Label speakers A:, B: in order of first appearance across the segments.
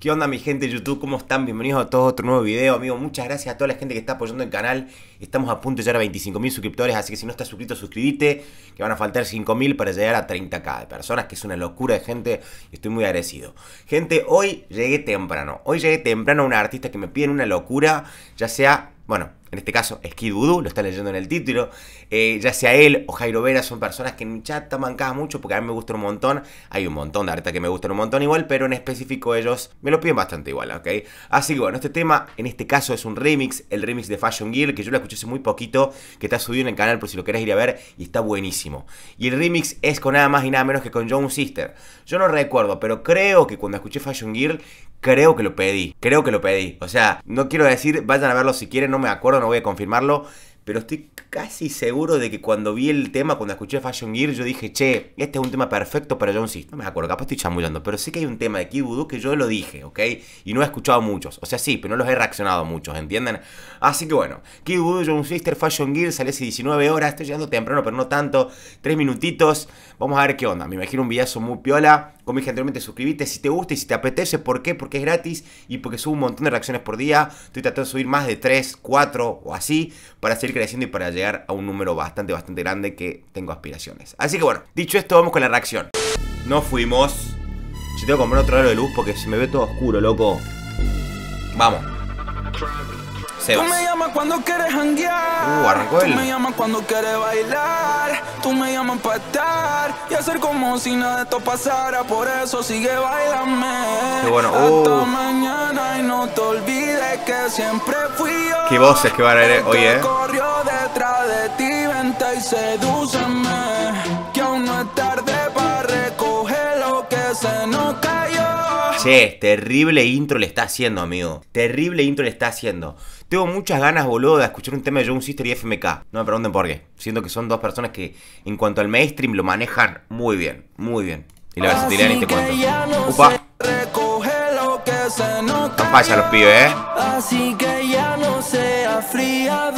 A: ¿Qué onda mi gente de YouTube? ¿Cómo están? Bienvenidos a todos otro nuevo video, amigo. Muchas gracias a toda la gente que está apoyando el canal. Estamos a punto de llegar a 25.000 suscriptores, así que si no estás suscrito, suscríbete, que van a faltar 5.000 para llegar a 30k de personas, que es una locura de gente estoy muy agradecido. Gente, hoy llegué temprano. Hoy llegué temprano a un artista que me piden una locura, ya sea, bueno, en este caso Skid Voodoo, lo está leyendo en el título, eh, ya sea él o Jairo Vera, son personas que en chat mancadas mucho porque a mí me gustan un montón, hay un montón de artistas que me gustan un montón igual, pero en específico ellos me lo piden bastante igual, ¿ok? Así que bueno, este tema en este caso es un remix, el remix de Fashion Gear, que yo lo escuché hace muy poquito, que está subido en el canal por si lo querés ir a ver, y está buenísimo. Y el remix es con nada más y nada menos que con John Sister. Yo no recuerdo, pero creo que cuando escuché Fashion Gear, creo que lo pedí, creo que lo pedí. O sea, no quiero decir, vayan a verlo si quieren, no me acuerdo, no voy a confirmarlo, pero estoy casi seguro de que cuando vi el tema, cuando escuché Fashion Gear, yo dije, che, este es un tema perfecto para John C. No me acuerdo, capaz estoy chamullando, pero sé que hay un tema de Kid que yo lo dije, ¿ok? Y no he escuchado muchos. O sea, sí, pero no los he reaccionado muchos, ¿entienden? Así que bueno, Kid Voodoo, John Sister, Fashion Gear, sale hace 19 horas, estoy llegando temprano, pero no tanto. 3 minutitos, vamos a ver qué onda. Me imagino un videazo muy piola. Como dije anteriormente, si te gusta y si te apetece. ¿Por qué? Porque es gratis y porque subo un montón de reacciones por día. Estoy tratando de subir más de 3, 4 o así para seguir creciendo y para llegar a un número bastante, bastante grande que tengo aspiraciones. Así que bueno, dicho esto, vamos con la reacción. No fuimos. Yo tengo que comprar otro aro de luz porque se me ve todo oscuro, loco. Vamos.
B: Tú me llamas cuando quieres hanguear.
A: Uh, arrancó él.
B: Tú me llamas cuando quieres bailar. Tú me llamas para estar y hacer como si nada de esto pasara. Por eso sigue bailame.
A: Qué bueno.
B: Hasta
A: Uh.
B: mañana y no te olvides que siempre fui yo.
A: Qué voces que van a ir hoy, eh.
B: corrió detrás de ti, vente y sedúceme. Que aún no es tarde
A: Che, terrible intro le está haciendo, amigo. Terrible intro le está haciendo. Tengo muchas ganas, boludo, de escuchar un tema de John Sister y FMK. No me pregunten por qué. Siento que son dos personas que, en cuanto al mainstream, lo manejan muy bien. Muy bien. Y la versatilidad ni
B: Así
A: te
B: que
A: cuento.
B: no
A: Upa. No falla los pibes, eh.
B: Así que ya no sea fría,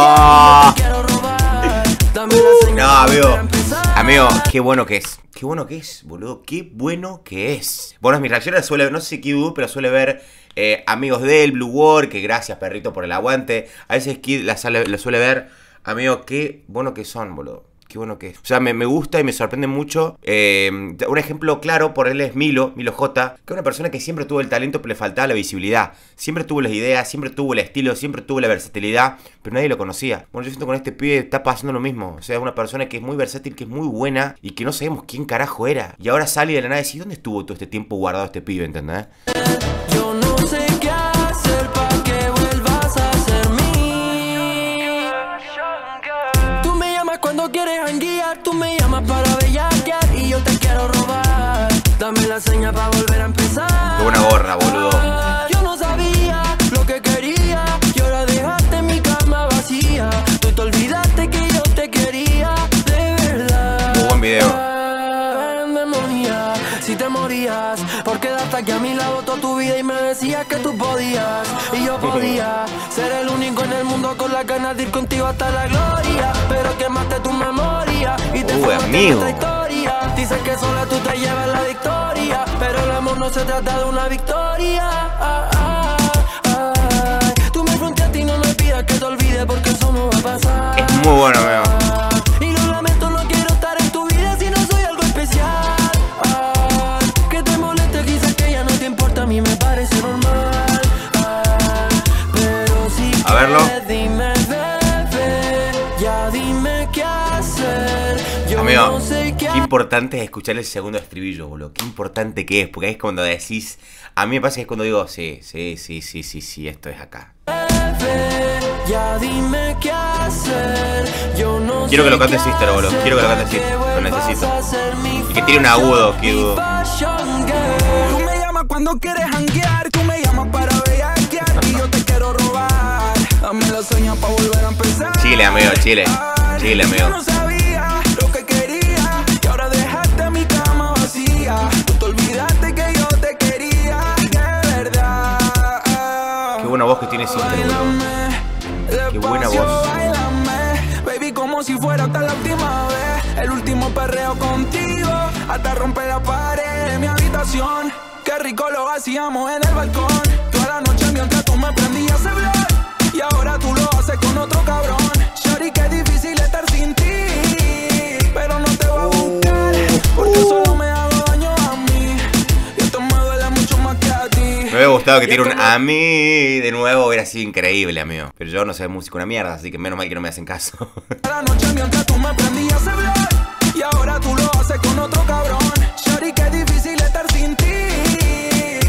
B: No,
A: amigo. Amigo, qué bueno que es. Qué bueno que es, boludo. Qué bueno que es. Bueno, mis reacciones suele no sé si Kid pero suele ver eh, amigos de él, Blue War, que gracias, perrito, por el aguante. A veces Kid la, sale- la suele ver. Amigo, qué bueno que son, boludo. Qué bueno que es. O sea, me, me gusta y me sorprende mucho. Eh, un ejemplo claro por él es Milo, Milo J, que es una persona que siempre tuvo el talento, pero le faltaba la visibilidad. Siempre tuvo las ideas, siempre tuvo el estilo, siempre tuvo la versatilidad, pero nadie lo conocía. Bueno, yo siento que con este pibe está pasando lo mismo. O sea, es una persona que es muy versátil, que es muy buena y que no sabemos quién carajo era. Y ahora sale de la nada y ¿dónde estuvo todo este tiempo guardado este pibe, entendés?
B: Cuando quieres hanguear, tú me llamas para bellaquear y yo te quiero robar. Dame la seña para volver a empezar.
A: Qué buena gorra, boludo.
B: Yo no sabía lo que quería y ahora dejaste mi cama vacía. Tú te olvidaste que yo te quería de verdad.
A: Muy buen video.
B: Si te quedarte aquí a mi lado toda tu vida y me decías que tú podías y yo podía ser el único en el mundo con la ganas de ir contigo hasta la gloria, pero quemaste tu memoria y te fumaste
A: amigo.
B: historia. Dices que sola tú te llevas la victoria, pero el amor no se trata de una victoria. Ah, ah, ah. Tú me fronteaste y no me pidas que te olvide porque eso no va a pasar.
A: Es muy bueno, amigo. Amigo,
B: qué
A: importante es escuchar el segundo estribillo, boludo. Qué importante que es, porque ahí es cuando decís. A mí me pasa que es cuando digo, sí, sí, sí, sí, sí, sí, esto es acá.
B: hacer. Ya dime qué hacer. Yo no
A: Quiero que lo cante Sister, boludo. Quiero que lo cante Sister. Lo necesito. Y que tire un agudo,
B: fashion,
A: Kid
B: mi
A: Voodoo.
B: fashion girl. Tú me llamas cuando quieres hanguear. Tú me llamas para bellaquear. Y yo te quiero robar. Dame la señal para volver a empezar.
A: Chile, amigo, Chile. Chile, amigo.
C: Contigo. Hasta romper la pared de mi habitación. Qué rico lo hacíamos en el balcón. Toda la noche mientras tú me prendías el blog. Y ahora tú lo haces con otro cabrón. Shari, qué difícil estar sin ti. Pero no te voy a buscar. Porque solo me hago daño a mí. Y esto me duele mucho más que a ti.
A: Me hubiera gustado que tire un a mí de nuevo, hubiera sido increíble, amigo. Pero yo no sé música una mierda, así que menos mal que no me hacen caso.
C: Toda la noche mientras tú me prendías el blog. Con otro cabrón. Shari, qué difícil estar sin ti.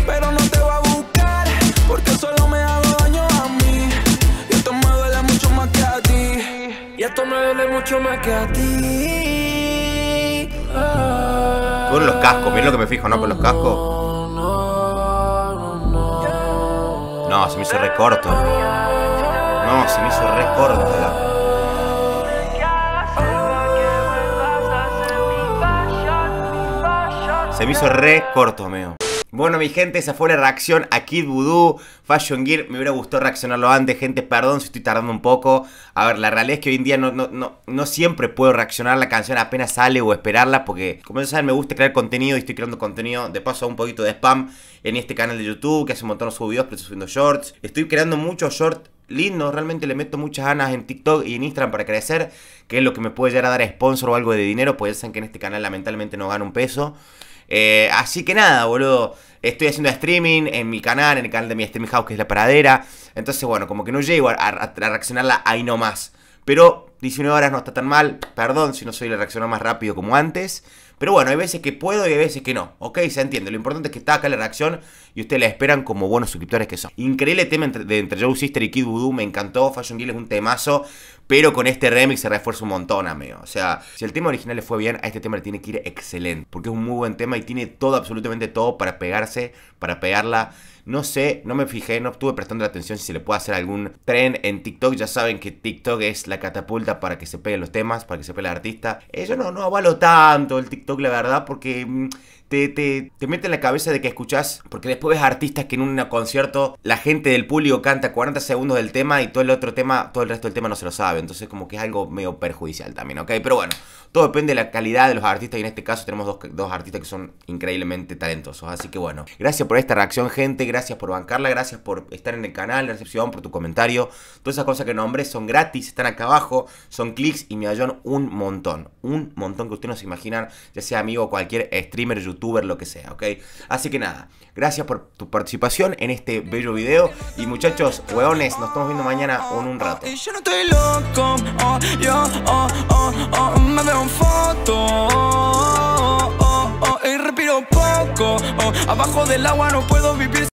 C: Pero no te voy a buscar. Porque solo me hago daño a mí. Y esto me duele mucho más que a ti. Y esto me duele mucho más que a ti.
A: Con los cascos, miren lo que me fijo, ¿no? Con los cascos. No, se me hizo re corto. No, se me hizo re Se me hizo re corto, amigo. Bueno, mi gente, esa fue la reacción a Kid Voodoo, Fashion Gear. Me hubiera gustado reaccionarlo antes, gente. Perdón si estoy tardando un poco. A ver, la realidad es que hoy en día no, siempre puedo reaccionar a la canción apenas sale o esperarla. Porque, como ya saben, me gusta crear contenido y estoy creando contenido. De paso, un poquito de spam en este canal de YouTube, que hace un montón no subo videos, pero estoy subiendo shorts. Estoy creando muchos shorts lindos. Realmente le meto muchas ganas en TikTok y en Instagram para crecer. Que es lo que me puede llegar a dar sponsor o algo de dinero. Pues ya saben que en este canal lamentablemente no gano un peso. Eh, así que nada, boludo. Estoy haciendo streaming en mi canal, en el canal de mi streaming house, que es La Paradera. Entonces, bueno, como que no llego a, reaccionarla ahí nomás. Pero 19 horas no está tan mal. Perdón si no soy el reaccionar más rápido como antes. Pero bueno, hay veces que puedo y hay veces que no. Ok, se entiende. Lo importante es que está acá la reacción y ustedes la esperan como buenos suscriptores que son. Increíble tema entre, de entre Joe Sister y Kid Voodoo. Me encantó. Fashion Gill es un temazo. Pero con este remix se refuerza un montón, amigo. O sea, si el tema original le fue bien, a este tema le tiene que ir excelente. Porque es un muy buen tema y tiene todo, absolutamente todo para pegarse, para pegarla. No sé, no me fijé, no estuve prestando atención si se le puede hacer algún tren en TikTok. Ya saben que TikTok es la catapulta para que se peguen los temas, para que se pegue el artista. Eh, yo no, no avalo tanto el TikTok, la verdad, porque mm, te, te, te mete en la cabeza de que escuchás, porque después ves artistas que en un concierto la gente del público canta 40 segundos del tema y todo el otro tema, todo el resto del tema no se lo sabe. Entonces como que es algo medio perjudicial también, ¿ok? Pero bueno, todo depende de la calidad de los artistas y en este caso tenemos dos, dos artistas que son increíblemente talentosos. Así que bueno, gracias por esta reacción, gente. Gracias por bancarla, gracias por estar en el canal, la recepción, por tu comentario. Todas esas cosas que nombré son gratis, están acá abajo, son clics y me ayudan un montón. Un montón que ustedes no se imaginan, ya sea amigo o cualquier streamer, youtuber, lo que sea, ¿ok? Así que nada, gracias por tu participación en este bello video. Y muchachos, hueones, nos estamos viendo mañana en un rato.
C: Abajo del agua no puedo vivir